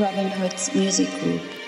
Robin Hood's music group.